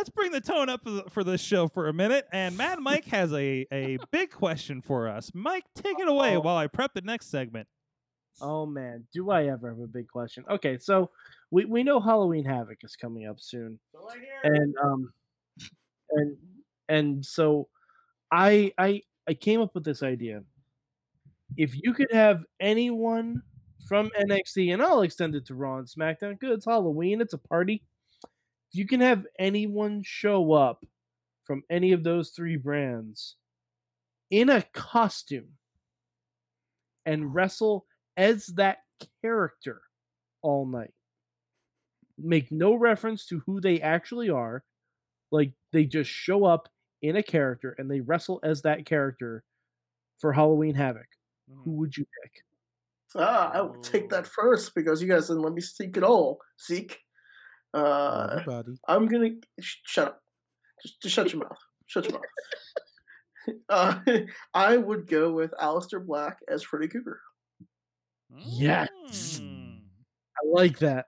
let's bring the tone up for this show for a minute. And Mad Mike has a a big question for us. Mike, take it away Uh-oh. while I prep the next segment. Oh man, do I ever have a big question? Okay, so we, we know Halloween Havoc is coming up soon, and um, and and so I I I came up with this idea. If you could have anyone from NXT, and I'll extend it to Raw and SmackDown, good, it's Halloween, it's a party. If you can have anyone show up from any of those three brands in a costume and wrestle as that character all night. Make no reference to who they actually are. Like they just show up in a character and they wrestle as that character for Halloween Havoc. Who would you pick? Ah, I would take that first because you guys didn't let me seek it all. Seek. Uh, Everybody. I'm gonna sh- shut up. Just, just shut your mouth. Shut your mouth. uh, I would go with Aleister Black as Freddy Krueger. Yes. Mm. I like that.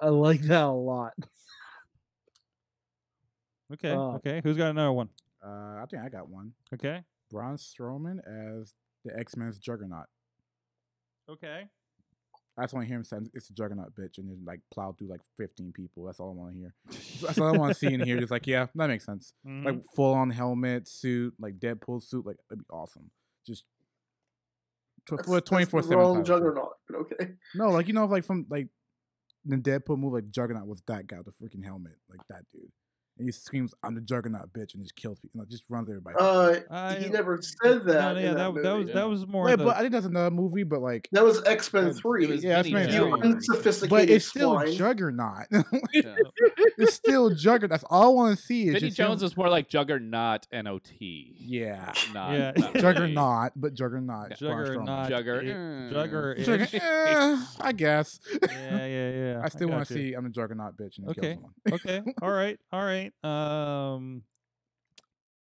I like that a lot. Okay. Uh, okay. Who's got another one? Uh, I think I got one. Okay. Braun Strowman as the X Men's Juggernaut. Okay. I just want to hear him say it's a Juggernaut, bitch, and then like plow through like 15 people. That's all I want to hear. That's all I want to see in here. Just like, yeah, that makes sense. Mhm. Like full on helmet, suit, like Deadpool suit, like that'd be awesome. Just That's, for a twenty four seven. wrong Juggernaut, but okay. No, like you know, like from like the Deadpool movie, like Juggernaut was that guy with the freaking helmet, like that dude. And he screams, "I'm the Juggernaut, bitch," and just kills people, like, just runs everybody. Uh, I- he never said that. no, yeah, that, that, movie. that was that was more. Wait, the, but I think that's another movie, but like, That was X Men Three. was Yeah, that's Vinnie maybe you true. Jones. unsophisticated but it's still swine. Juggernaut. It's still Juggernaut. That's all I want to see. Is Vinnie just him- Jones is more like Juggernaut NOT. yeah, Not, Yeah. not. Juggernaut, but Juggernaut. Yeah. Braun Juggernaut. Jugger. Mm. Jugger. Jugger- eh, I guess. yeah, yeah, yeah. I still want to see I'm the Juggernaut, bitch, and Okay. kill someone. okay. All right. All Um.